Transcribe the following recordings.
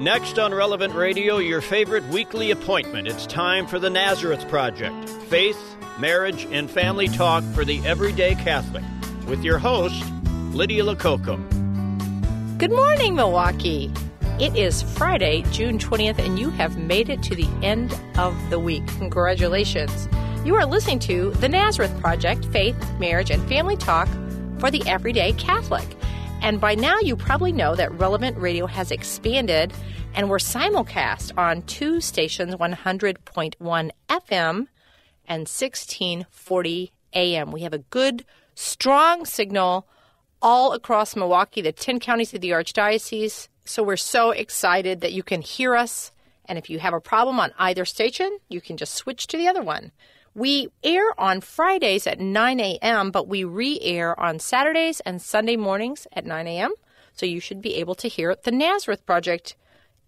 Next on Relevant Radio, your favorite weekly appointment. It's time for the Nazareth Project Faith, Marriage, and Family Talk for the Everyday Catholic with your host, Lydia Lococo. Good morning, Milwaukee. It is Friday, June 20th, and you have made it to the end of the week. Congratulations. You are listening to the Nazareth Project Faith, Marriage, and Family Talk for the Everyday Catholic. And by now, you probably know that Relevant Radio has expanded and we're simulcast on two stations 100.1 FM and 1640 AM. We have a good, strong signal all across Milwaukee, the 10 counties of the Archdiocese. So we're so excited that you can hear us. And if you have a problem on either station, you can just switch to the other one. We air on Fridays at 9 a.m., but we re air on Saturdays and Sunday mornings at 9 a.m. So you should be able to hear the Nazareth Project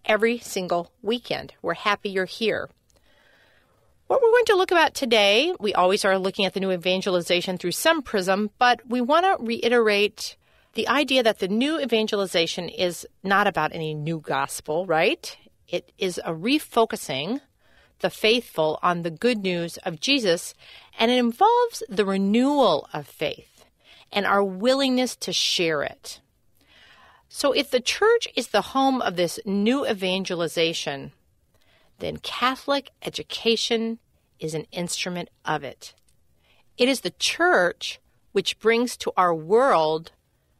every single weekend. We're happy you're here. What we're going to look about today, we always are looking at the new evangelization through some prism, but we want to reiterate the idea that the new evangelization is not about any new gospel, right? It is a refocusing the faithful on the good news of Jesus, and it involves the renewal of faith and our willingness to share it. So, if the church is the home of this new evangelization, then Catholic education is an instrument of it. It is the church which brings to our world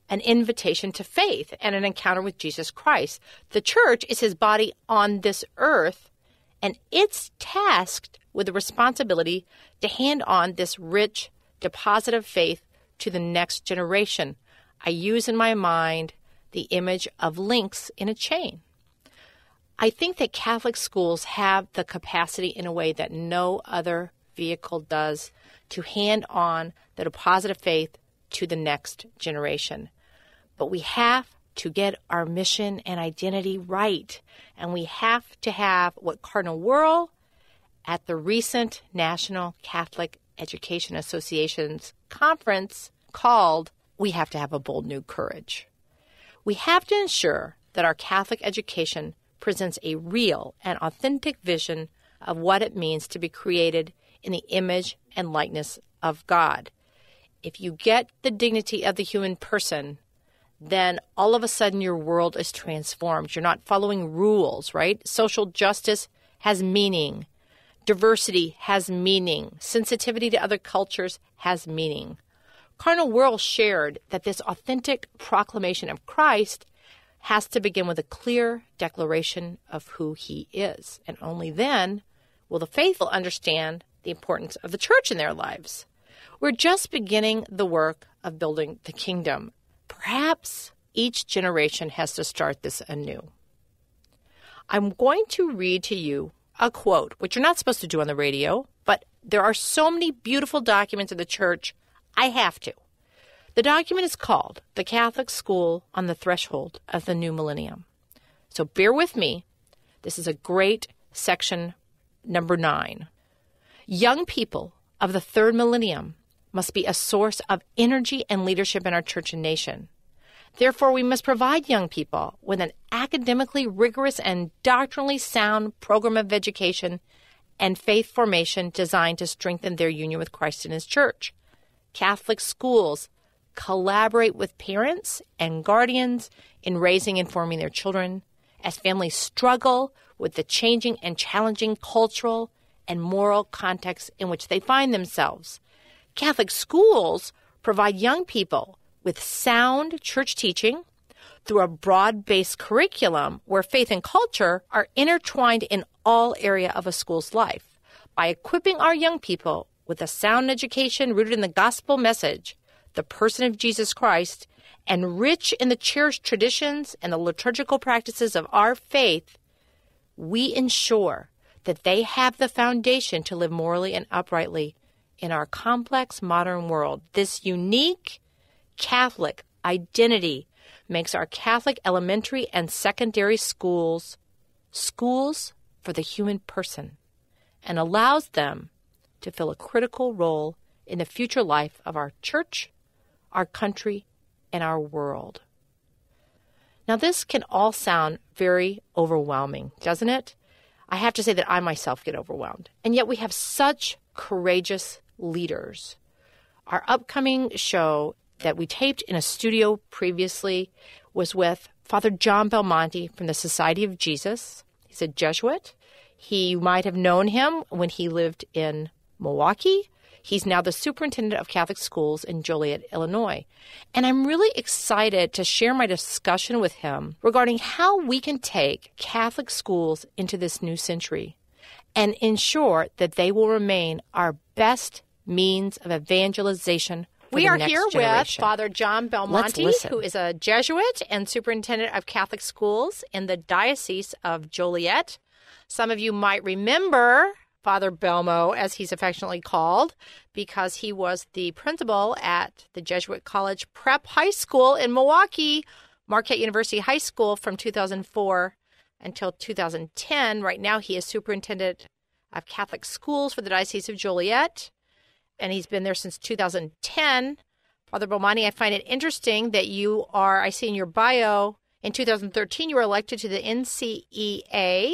an invitation to faith and an encounter with Jesus Christ. The church is his body on this earth and it's tasked with the responsibility to hand on this rich deposit of faith to the next generation. I use in my mind the image of links in a chain. I think that Catholic schools have the capacity in a way that no other vehicle does to hand on the deposit of faith to the next generation. But we have to get our mission and identity right. And we have to have what Cardinal Wuerl at the recent National Catholic Education Association's conference called We Have to Have a Bold New Courage. We have to ensure that our Catholic education presents a real and authentic vision of what it means to be created in the image and likeness of God. If you get the dignity of the human person then all of a sudden your world is transformed. You're not following rules, right? Social justice has meaning. Diversity has meaning. Sensitivity to other cultures has meaning. Cardinal Wuerl shared that this authentic proclamation of Christ has to begin with a clear declaration of who he is. And only then will the faithful understand the importance of the church in their lives. We're just beginning the work of building the kingdom. Perhaps each generation has to start this anew. I'm going to read to you a quote, which you're not supposed to do on the radio, but there are so many beautiful documents in the church, I have to. The document is called The Catholic School on the Threshold of the New Millennium. So bear with me. This is a great section number nine. Young people of the third millennium must be a source of energy and leadership in our church and nation. Therefore, we must provide young people with an academically rigorous and doctrinally sound program of education and faith formation designed to strengthen their union with Christ and His church. Catholic schools collaborate with parents and guardians in raising and forming their children as families struggle with the changing and challenging cultural and moral context in which they find themselves. Catholic schools provide young people with sound church teaching through a broad-based curriculum where faith and culture are intertwined in all area of a school's life. By equipping our young people with a sound education rooted in the gospel message, the person of Jesus Christ, and rich in the cherished traditions and the liturgical practices of our faith, we ensure that they have the foundation to live morally and uprightly in our complex modern world. This unique Catholic identity makes our Catholic elementary and secondary schools schools for the human person and allows them to fill a critical role in the future life of our church, our country, and our world. Now, this can all sound very overwhelming, doesn't it? I have to say that I myself get overwhelmed. And yet we have such courageous leaders. Our upcoming show that we taped in a studio previously was with Father John Belmonte from the Society of Jesus. He's a Jesuit. He might have known him when he lived in Milwaukee. He's now the superintendent of Catholic schools in Joliet, Illinois. And I'm really excited to share my discussion with him regarding how we can take Catholic schools into this new century and ensure that they will remain our best means of evangelization we are here generation. with Father John Belmonte, who is a Jesuit and superintendent of Catholic schools in the Diocese of Joliet. Some of you might remember Father Belmo, as he's affectionately called, because he was the principal at the Jesuit College Prep High School in Milwaukee, Marquette University High School from 2004 until 2010. Right now, he is superintendent of Catholic schools for the Diocese of Joliet, and he's been there since 2010. Father Belmonte, I find it interesting that you are, I see in your bio, in 2013, you were elected to the NCEA.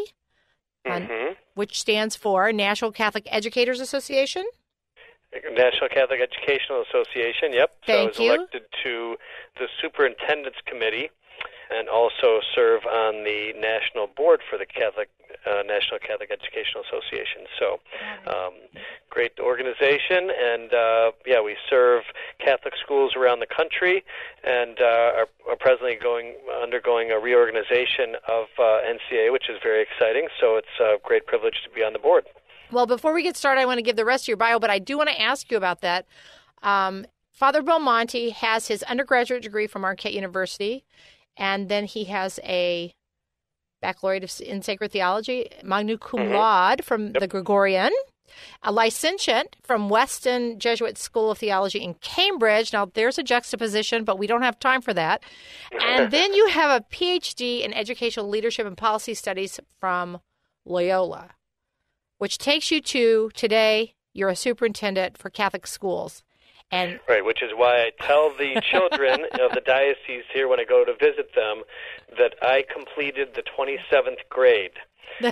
Mm-hmm which stands for National Catholic Educators Association. National Catholic Educational Association, yep. Thank so I was elected to the Superintendent's Committee and also serve on the national board for the Catholic uh, National Catholic Educational Association. So, um, great organization, and uh, yeah, we serve Catholic schools around the country, and uh, are, are presently going undergoing a reorganization of uh, NCA, which is very exciting. So, it's a great privilege to be on the board. Well, before we get started, I want to give the rest of your bio, but I do want to ask you about that. Um, Father Belmonte has his undergraduate degree from Marquette University and then he has a baccalaureate in sacred theology, magna cum mm-hmm. laude from yep. the Gregorian, a licentiate from Weston Jesuit School of Theology in Cambridge. Now, there's a juxtaposition, but we don't have time for that. And then you have a PhD in educational leadership and policy studies from Loyola, which takes you to today, you're a superintendent for Catholic schools. And right, which is why I tell the children of the diocese here when I go to visit them that I completed the 27th grade.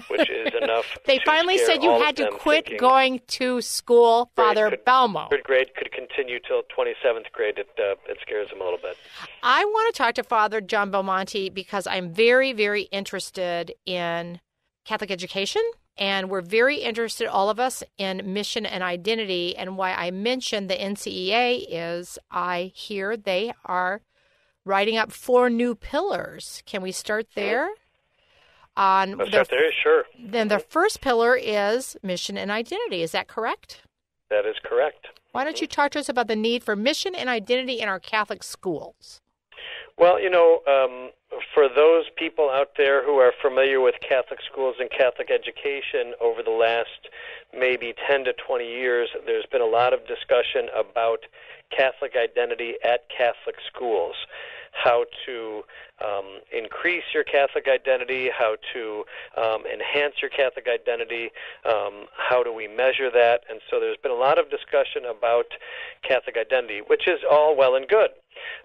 Which is enough. they finally said you had to quit going to school, Father could, Belmo. Third grade could continue till 27th grade. It, uh, it scares them a little bit. I want to talk to Father John Belmonte because I'm very, very interested in Catholic education and we're very interested, all of us, in mission and identity. And why I mentioned the NCEA is I hear they are writing up four new pillars. Can we start there? On Let's start there, sure. Then the first pillar is mission and identity. Is that correct? That is correct. Why don't you talk to us about the need for mission and identity in our Catholic schools? Well, you know, um, for those people out there who are familiar with Catholic schools and Catholic education over the last maybe 10 to 20 years, there's been a lot of discussion about Catholic identity at Catholic schools. How to um, increase your Catholic identity, how to um, enhance your Catholic identity, um, how do we measure that? And so there's been a lot of discussion about Catholic identity, which is all well and good.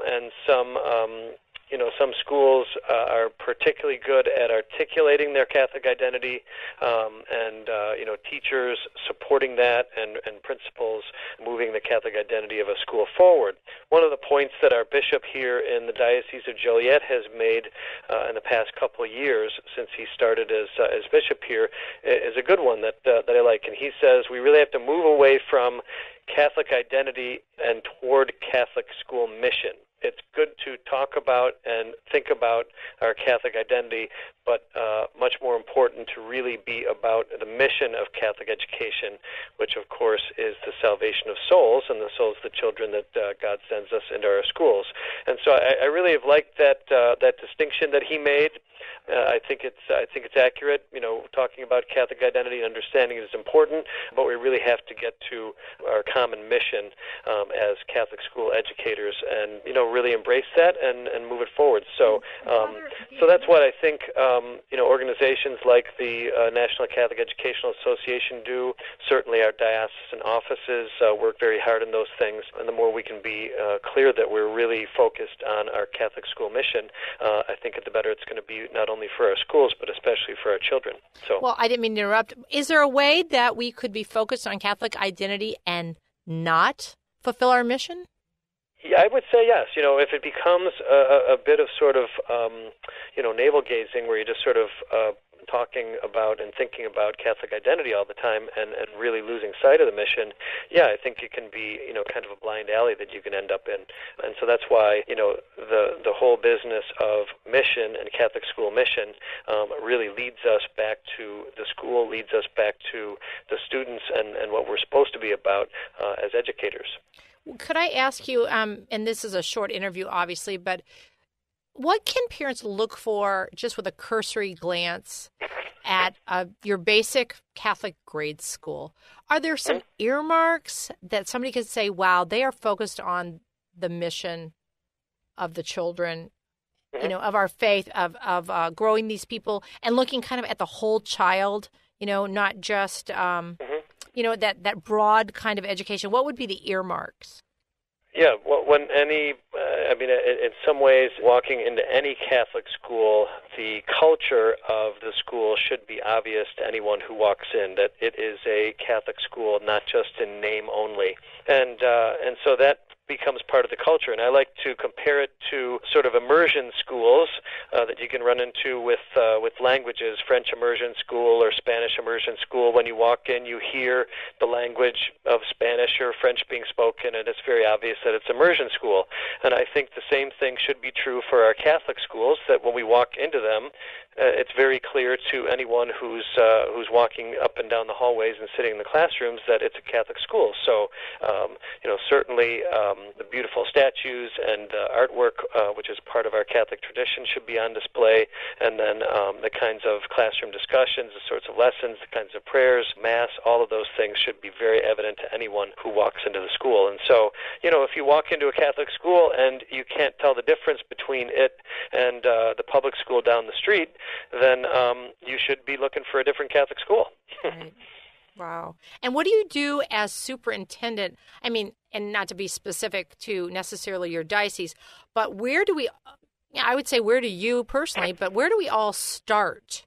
And some um, you know, some schools uh, are particularly good at articulating their Catholic identity, um, and uh, you know, teachers supporting that, and, and principals moving the Catholic identity of a school forward. One of the points that our bishop here in the Diocese of Joliet has made uh, in the past couple of years, since he started as uh, as bishop here, is a good one that uh, that I like, and he says we really have to move away from Catholic identity and toward Catholic school mission it's good to talk about and think about our Catholic identity, but uh, much more important to really be about the mission of Catholic education, which of course is the salvation of souls and the souls of the children that uh, God sends us into our schools. And so I, I really have liked that uh, that distinction that he made. Uh, I think it's I think it's accurate. You know, talking about Catholic identity and understanding it is important, but we really have to get to our common mission um, as Catholic school educators, and you know, really embrace that and, and move it forward. So, um, so that's what I think. Um, you know, organizations like the uh, National Catholic Educational Association do. Certainly, our diocesan offices uh, work very hard in those things, and the more we can be uh, clear that we're really focused on our Catholic school mission, uh, I think the better it's going to be not only for our schools but especially for our children. So, well, I didn't mean to interrupt. Is there a way that we could be focused on Catholic identity and not fulfill our mission? Yeah, I would say yes. You know, if it becomes a, a bit of sort of, um, you know, navel gazing, where you just sort of uh, talking about and thinking about Catholic identity all the time and, and really losing sight of the mission, yeah, I think it can be, you know, kind of a blind alley that you can end up in. And so that's why, you know, the, the whole business of mission and Catholic school mission um, really leads us back to the school, leads us back to the students and, and what we're supposed to be about uh, as educators. Could I ask you, um, and this is a short interview, obviously, but what can parents look for just with a cursory glance at uh, your basic Catholic grade school? Are there some earmarks that somebody could say, wow, they are focused on the mission of the children, you know, of our faith, of, of uh, growing these people and looking kind of at the whole child, you know, not just, um, mm-hmm. you know, that, that broad kind of education? What would be the earmarks? Yeah, well, when any, uh, I mean, in some ways, walking into any Catholic school, the culture of the school should be obvious to anyone who walks in that it is a Catholic school, not just in name only, and uh, and so that becomes part of the culture. And I like to compare it to sort of immersion schools uh, that you can run into with uh, with languages, French immersion school or Spanish immersion school. When you walk in, you hear the language of Spanish or French being spoken, and it's very obvious that it's immersion school. And I think the same thing should be true for our Catholic schools. That when we walk into them, uh, it's very clear to anyone who's uh, who's walking up and down the hallways and sitting in the classrooms that it's a Catholic school. So, um, you know, certainly um, the beautiful statues and uh, artwork, uh, which is part of our Catholic tradition, should be on display, and then um, the kinds of classroom discussions, the sorts of lessons, the kinds of prayers, mass, all of those things should be very evident to anyone who walks into the school. And so, you know, if you walk into a Catholic school and you can't tell the difference between it and uh, the public school down the street, then um, you should be looking for a different Catholic school. right. Wow. And what do you do as superintendent? I mean, and not to be specific to necessarily your diocese, but where do we, I would say, where do you personally, but where do we all start?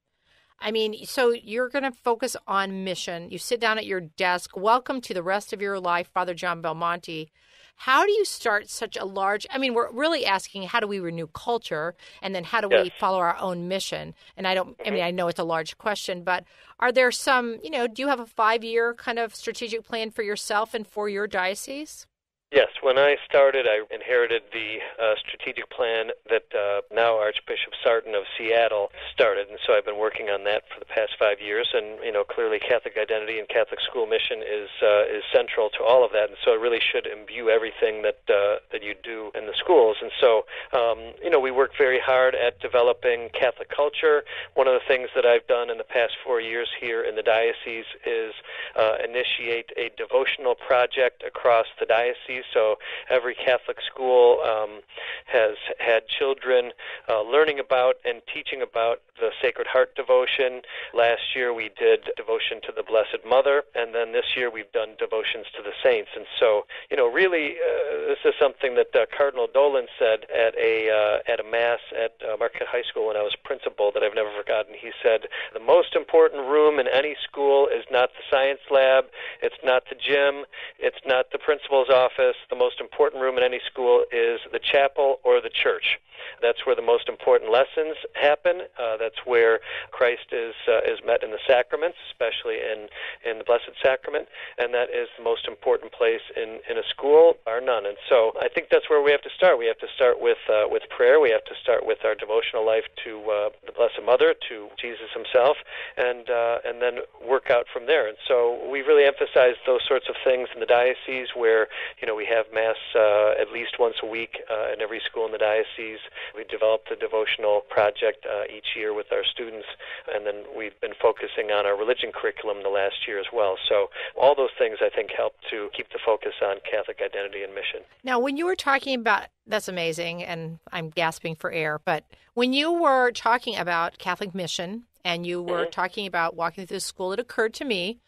I mean, so you're going to focus on mission. You sit down at your desk. Welcome to the rest of your life, Father John Belmonte. How do you start such a large? I mean, we're really asking how do we renew culture, and then how do yes. we follow our own mission? And I don't. I mean, mm-hmm. I know it's a large question, but are there some? You know, do you have a five-year kind of strategic plan for yourself and for your diocese? Yes, when I started, I inherited the uh, strategic plan that uh, now Archbishop Sartain of Seattle started, and so I've been working on that for the past five years. And you know, clearly, Catholic identity and Catholic school mission is uh, is central to all of that, and so it really should imbue everything that uh, that you do in the schools. And so, um, you know, we work very hard at developing Catholic culture. One of the things that I've done in the past four years here in the diocese is uh, initiate a devotional project across the diocese so every Catholic school um, has had children uh, learning about and teaching about the Sacred Heart devotion. Last year we did devotion to the Blessed Mother, and then this year we've done devotions to the saints. And so, you know, really, uh, this is something that uh, Cardinal Dolan said at a uh, at a mass at uh, Marquette High School when I was principal that I've never forgotten. He said the most important room in any school is not the science lab, it's not the gym, it's not the principal's office. The most important room in any school is the chapel or the church. That's where the most important lessons happen. Uh, that's where Christ is uh, is met in the sacraments, especially in in the Blessed Sacrament, and that is the most important place in in a school, bar none. And so I think that's where we have to start. We have to start with uh, with prayer. We have to start with our devotional life to uh, the Blessed Mother, to Jesus Himself, and uh, and then work out from there. And so we really emphasize those sorts of things in the diocese, where you know we We have Mass uh, at least once a week uh, in every school in the diocese. We developed a devotional project uh, each year with our students, and then we've been focusing on our religion curriculum the last year as well. So all those things I think help to keep the focus on Catholic identity and mission. Now, when you were talking about that's amazing, and I'm gasping for air, but when you were talking about Catholic mission and you were mm-hmm. talking about walking through the school, it occurred to me,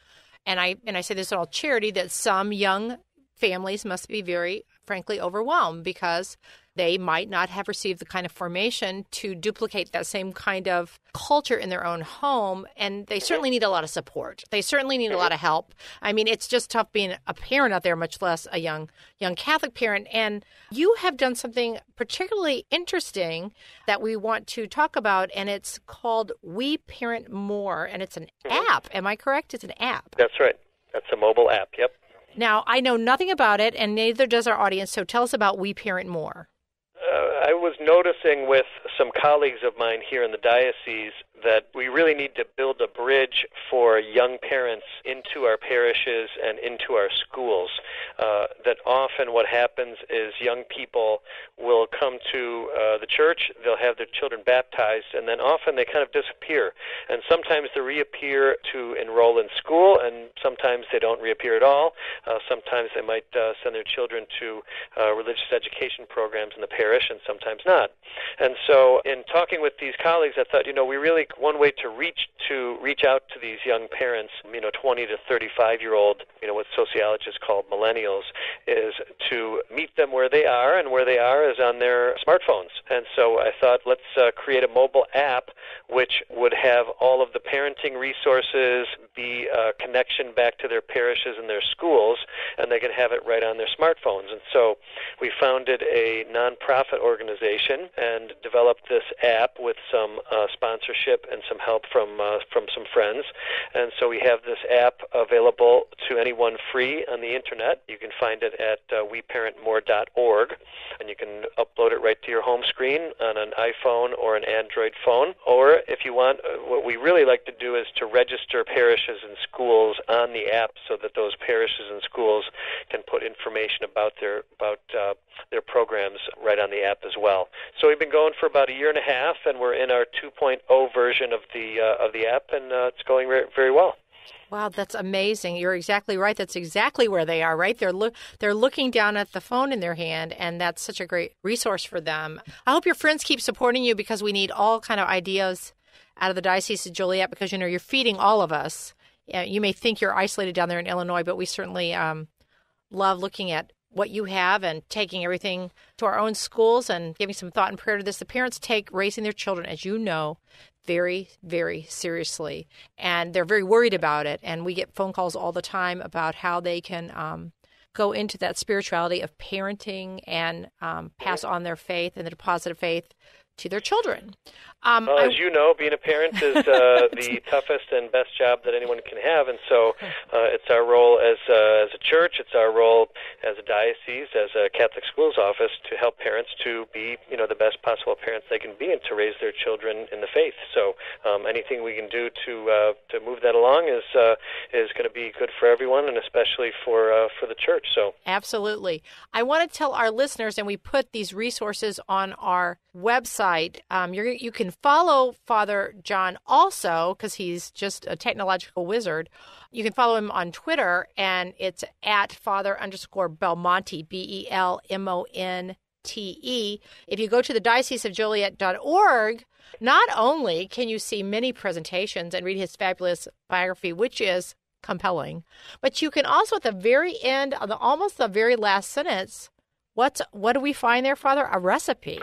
and I and I say this in all charity, that some young families must be very frankly overwhelmed because they might not have received the kind of formation to duplicate that same kind of culture in their own home. And they certainly need a lot of support. They certainly need a lot of help. I mean, it's just tough being a parent out there, much less a young young Catholic parent. And you have done something particularly interesting that we want to talk about, and it's called We Parent More, and it's an app. Am I correct? It's an app. That's right. That's a mobile app. Yep. Now, I know nothing about it, and neither does our audience. So tell us about We Parent More. Uh, I was noticing with some colleagues of mine here in the diocese that we really need to build a bridge for young parents into our parishes and into our schools. Uh, that often what happens is young people will come to uh, the church, they'll have their children baptized, and then often they kind of disappear. And sometimes they reappear to enroll in school, and sometimes they don't reappear at all. Uh, sometimes they might uh, send their children to uh, religious education programs in the parish, and sometimes not. And so, in talking with these colleagues, I thought, you know, we really one way to reach to reach out to these young parents, you know, 20 to 35 year old, you know, what sociologists call millennials, is to meet them where they are, and where they are is on their smartphones. And so I thought, let's uh, create a mobile app which would have all of the parenting resources, be a connection back to their parishes and their schools, and they can have it right on their smartphones. And so we founded a nonprofit organization and developed this app with some uh, sponsorship and some help from uh, from some friends. And so we have this app available to anyone free on the internet. You can find it at uh, weparentmore.org, and you can upload it right to your home screen on an iPhone or an Android phone. Or if you want, uh, what we really like to do is to register parishes and schools on the app so that those parishes and schools can put information about their about uh, their programs right on the app as well. So we've been going for about a year and a half, and we're in our 2.0 version of the uh, of the app, and uh, it's going very, very well. Wow, that's amazing. You're exactly right. That's exactly where they are, right? They're look they're looking down at the phone in their hand and that's such a great resource for them. I hope your friends keep supporting you because we need all kind of ideas out of the Diocese of Joliet because you know you're feeding all of us. You may think you're isolated down there in Illinois, but we certainly um, love looking at what you have and taking everything to our own schools and giving some thought and prayer to this. The parents take raising their children, as you know, very, very seriously, and they're very worried about it. And we get phone calls all the time about how they can um, go into that spirituality of parenting and um, pass on their faith and the deposit of faith to their children. Um, well, as I, you know, being a parent is uh, the toughest and best job that anyone can have, and so uh, it's our role as uh, as a church, it's our role as a diocese, as a Catholic schools office, to help parents to be, you know, the best possible parents they can be, and to raise their children in the faith. So um, anything we can do to uh, to move that along is uh, is going to be good for everyone, and especially for uh, for the church. So absolutely, I want to tell our listeners, and we put these resources on our website. Um, you can follow Father John also because he's just a technological wizard. You can follow him on Twitter, and it's at Father underscore Belmonte, B E L M O N T E. If you go to the Diocese of not only can you see many presentations and read his fabulous biography, which is compelling, but you can also, at the very end, of the, almost the very last sentence, what's what do we find there, Father? A recipe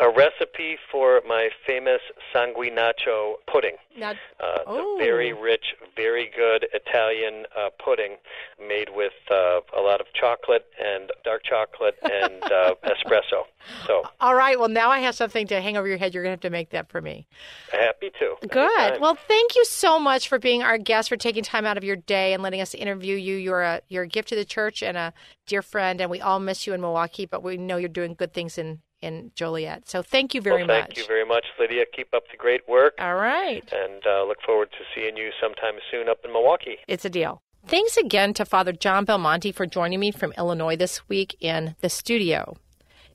a recipe for my famous sanguinaccio pudding. Now, uh, oh. very rich, very good Italian uh, pudding made with uh, a lot of chocolate and dark chocolate and uh, espresso. So. All right. Well, now I have something to hang over your head. You're going to have to make that for me. Happy to. Good. Anytime. Well, thank you so much for being our guest, for taking time out of your day and letting us interview you. You're a you're a gift to the church and a dear friend, and we all miss you in Milwaukee, but we know you're doing good things in in Joliet. So thank you very well, thank much. Thank you very much, Lydia. Keep up the great work. All right. And uh, look forward to seeing you sometime soon up in Milwaukee. It's a deal. Thanks again to Father John Belmonte for joining me from Illinois this week in the studio.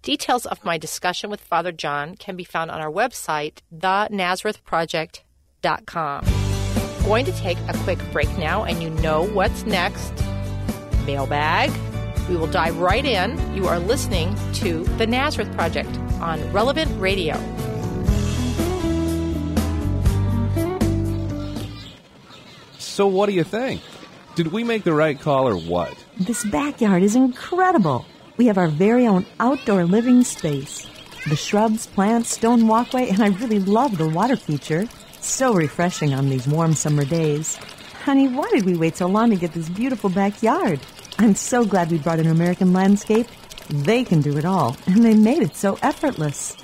Details of my discussion with Father John can be found on our website, thenazarethproject.com. Going to take a quick break now, and you know what's next mailbag. We will dive right in. You are listening to The Nazareth Project on Relevant Radio. So, what do you think? Did we make the right call or what? This backyard is incredible. We have our very own outdoor living space. The shrubs, plants, stone walkway, and I really love the water feature. So refreshing on these warm summer days. Honey, why did we wait so long to get this beautiful backyard? I'm so glad we brought in American Landscape. They can do it all, and they made it so effortless.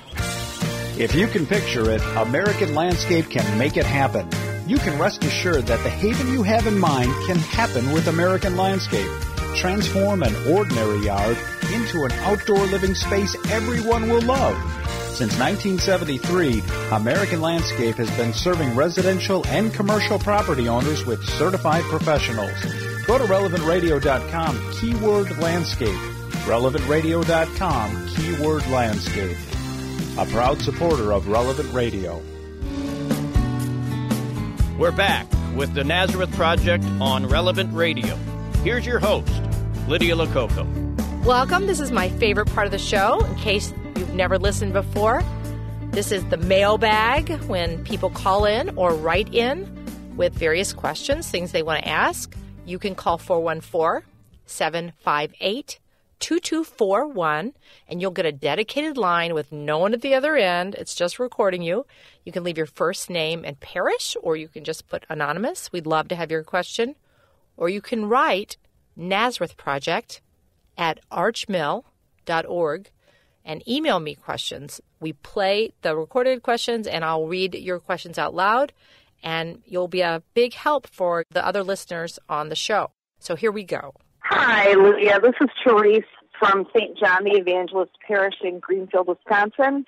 If you can picture it, American Landscape can make it happen. You can rest assured that the haven you have in mind can happen with American Landscape. Transform an ordinary yard into an outdoor living space everyone will love. Since 1973, American Landscape has been serving residential and commercial property owners with certified professionals. Go to relevantradio.com, keyword landscape. Relevantradio.com, keyword landscape. A proud supporter of Relevant Radio. We're back with the Nazareth Project on Relevant Radio. Here's your host, Lydia Lococo. Welcome. This is my favorite part of the show. In case you've never listened before, this is the mailbag when people call in or write in with various questions, things they want to ask. You can call 414 758 2241 and you'll get a dedicated line with no one at the other end. It's just recording you. You can leave your first name and parish, or you can just put anonymous. We'd love to have your question. Or you can write Nazareth Project at archmil.org and email me questions. We play the recorded questions and I'll read your questions out loud, and you'll be a big help for the other listeners on the show. So here we go. Hi, Lydia. This is Therese from St. John the Evangelist Parish in Greenfield, Wisconsin.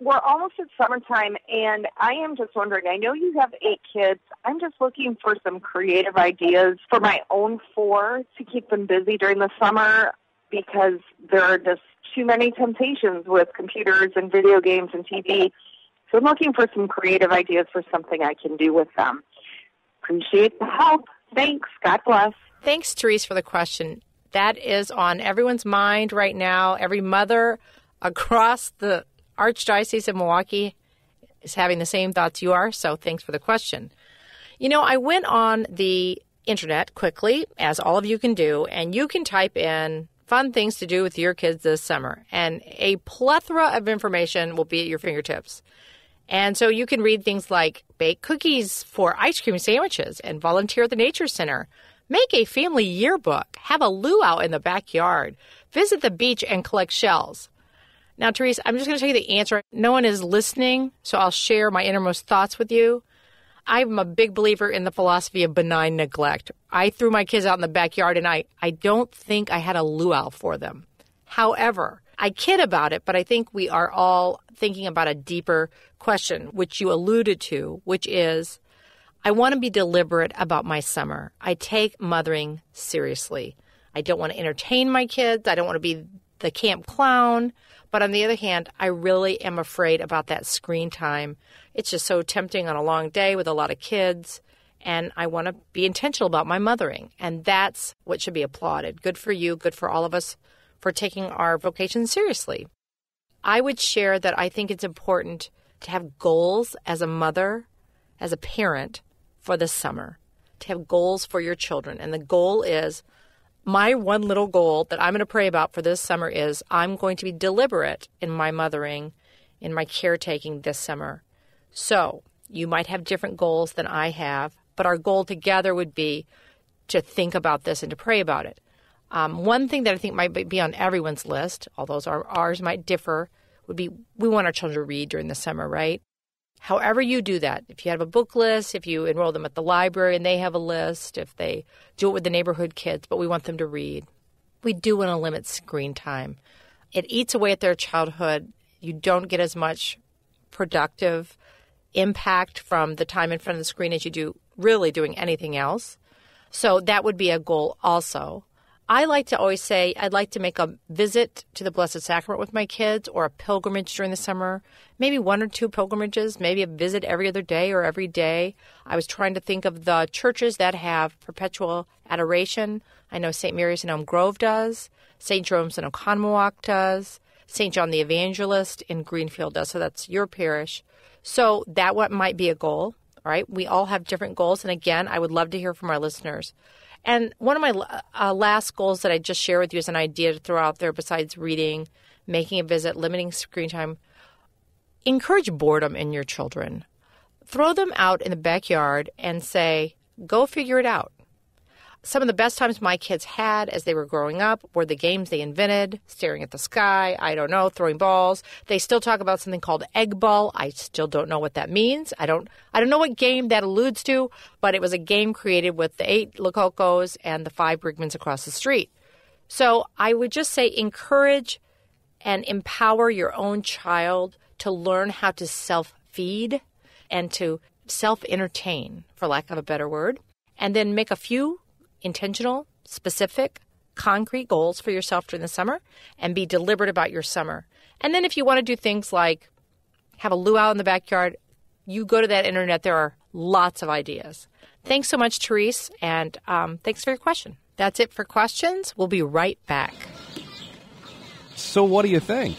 We're almost at summertime, and I am just wondering I know you have eight kids. I'm just looking for some creative ideas for my own four to keep them busy during the summer because there are just too many temptations with computers and video games and TV. So I'm looking for some creative ideas for something I can do with them. Appreciate the help. Thanks. God bless. Thanks, Therese, for the question. That is on everyone's mind right now. Every mother across the Archdiocese of Milwaukee is having the same thoughts you are. So thanks for the question. You know, I went on the internet quickly, as all of you can do, and you can type in fun things to do with your kids this summer, and a plethora of information will be at your fingertips. And so you can read things like bake cookies for ice cream sandwiches and volunteer at the Nature Center. Make a family yearbook. Have a luau in the backyard. Visit the beach and collect shells. Now, Therese, I'm just going to tell you the answer. No one is listening, so I'll share my innermost thoughts with you. I'm a big believer in the philosophy of benign neglect. I threw my kids out in the backyard and I, I don't think I had a luau for them. However, I kid about it, but I think we are all thinking about a deeper question, which you alluded to, which is I want to be deliberate about my summer. I take mothering seriously. I don't want to entertain my kids. I don't want to be the camp clown. But on the other hand, I really am afraid about that screen time. It's just so tempting on a long day with a lot of kids. And I want to be intentional about my mothering. And that's what should be applauded. Good for you, good for all of us for taking our vocation seriously. I would share that I think it's important to have goals as a mother, as a parent for the summer, to have goals for your children. And the goal is my one little goal that I'm going to pray about for this summer is I'm going to be deliberate in my mothering, in my caretaking this summer. So you might have different goals than I have, but our goal together would be to think about this and to pray about it. Um, one thing that I think might be on everyone's list, although our, ours might differ, would be we want our children to read during the summer, right? However, you do that, if you have a book list, if you enroll them at the library and they have a list, if they do it with the neighborhood kids, but we want them to read, we do want to limit screen time. It eats away at their childhood. You don't get as much productive impact from the time in front of the screen as you do really doing anything else. So that would be a goal also. I like to always say I'd like to make a visit to the Blessed Sacrament with my kids or a pilgrimage during the summer, maybe one or two pilgrimages, maybe a visit every other day or every day. I was trying to think of the churches that have perpetual adoration. I know St. Mary's in Elm Grove does, St. Jerome's in Oconomowoc does, St. John the Evangelist in Greenfield does. So that's your parish. So that what might be a goal. All right. We all have different goals. And again, I would love to hear from our listeners. And one of my uh, last goals that I just share with you is an idea to throw out there, besides reading, making a visit, limiting screen time, encourage boredom in your children. Throw them out in the backyard and say, go figure it out. Some of the best times my kids had as they were growing up were the games they invented, staring at the sky, I don't know, throwing balls. They still talk about something called egg ball. I still don't know what that means. I don't I don't know what game that alludes to, but it was a game created with the eight Lococos and the five Brigmans across the street. So I would just say encourage and empower your own child to learn how to self feed and to self entertain, for lack of a better word, and then make a few intentional, specific, concrete goals for yourself during the summer and be deliberate about your summer. And then if you want to do things like have a luau in the backyard, you go to that internet. There are lots of ideas. Thanks so much, Therese, and um, thanks for your question. That's it for questions. We'll be right back. So, what do you think?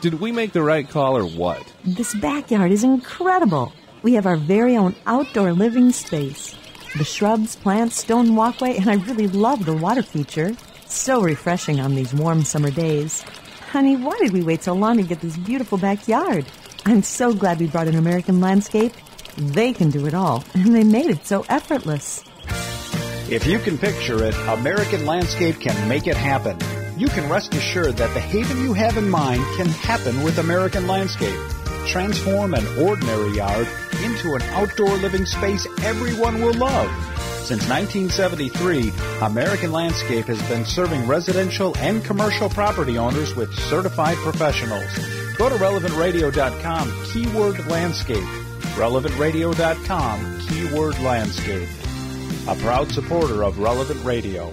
Did we make the right call or what? This backyard is incredible. We have our very own outdoor living space the shrubs, plants, stone walkway, and I really love the water feature. So refreshing on these warm summer days. Honey, why did we wait so long to get this beautiful backyard? I'm so glad we brought an American landscape. They can do it all, and they made it so effortless. If you can picture it, American Landscape can make it happen. You can rest assured that the haven you have in mind can happen with American Landscape. Transform an ordinary yard into an outdoor living space everyone will love. Since 1973, American Landscape has been serving residential and commercial property owners with certified professionals. Go to relevantradio.com, keyword landscape. Relevantradio.com, keyword landscape. A proud supporter of Relevant Radio.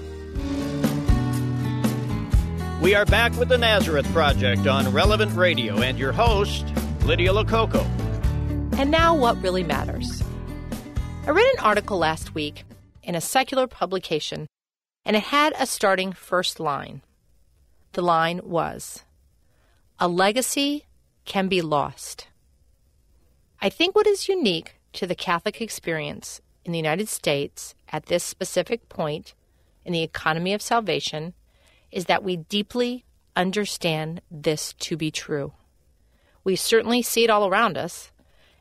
We are back with the Nazareth Project on Relevant Radio and your host, Lydia Lococo. And now, what really matters. I read an article last week in a secular publication, and it had a starting first line. The line was A legacy can be lost. I think what is unique to the Catholic experience in the United States at this specific point in the economy of salvation is that we deeply understand this to be true. We certainly see it all around us,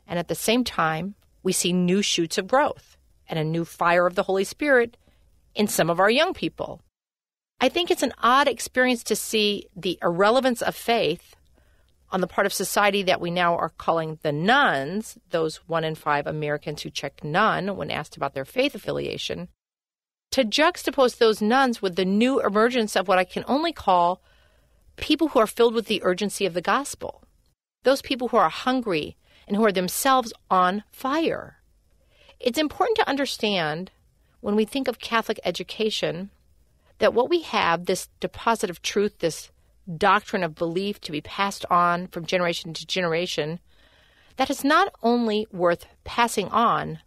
and at the same time, we see new shoots of growth and a new fire of the Holy Spirit in some of our young people. I think it's an odd experience to see the irrelevance of faith on the part of society that we now are calling the nuns, those one in five Americans who check none when asked about their faith affiliation, to juxtapose those nuns with the new emergence of what I can only call people who are filled with the urgency of the gospel. Those people who are hungry and who are themselves on fire. It's important to understand when we think of Catholic education that what we have, this deposit of truth, this doctrine of belief to be passed on from generation to generation, that is not only worth passing on,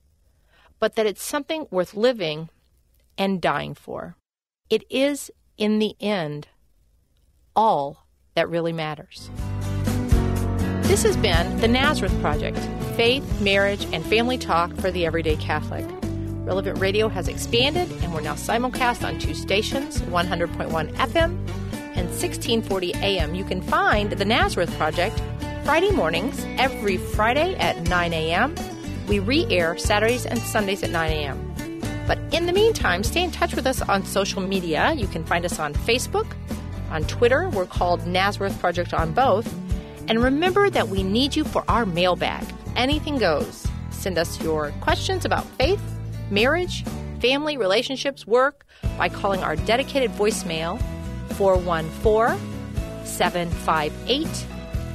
but that it's something worth living and dying for. It is, in the end, all that really matters. This has been the Nazareth Project faith, marriage, and family talk for the everyday Catholic. Relevant Radio has expanded, and we're now simulcast on two stations 100.1 FM and 1640 AM. You can find the Nazareth Project Friday mornings, every Friday at 9 a.m. We re air Saturdays and Sundays at 9 a.m. But in the meantime, stay in touch with us on social media. You can find us on Facebook, on Twitter. We're called Nazareth Project on both. And remember that we need you for our mailbag. Anything goes. Send us your questions about faith, marriage, family, relationships, work by calling our dedicated voicemail 414 758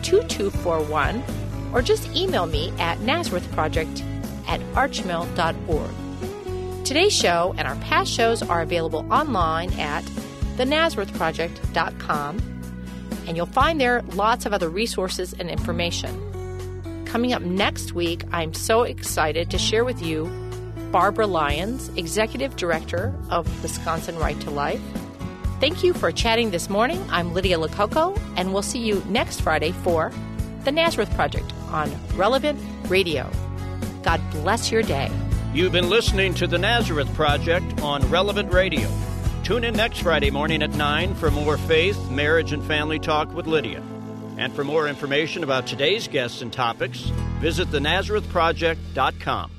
2241 or just email me at nazarethproject at archmil.org. Today's show and our past shows are available online at thenazarethproject.com, and you'll find there lots of other resources and information. Coming up next week, I'm so excited to share with you Barbara Lyons, Executive Director of Wisconsin Right to Life. Thank you for chatting this morning. I'm Lydia Lococo, and we'll see you next Friday for The Nazareth Project on Relevant Radio. God bless your day. You've been listening to the Nazareth Project on Relevant Radio. Tune in next Friday morning at 9 for more faith, marriage, and family talk with Lydia. And for more information about today's guests and topics, visit thenazarethproject.com.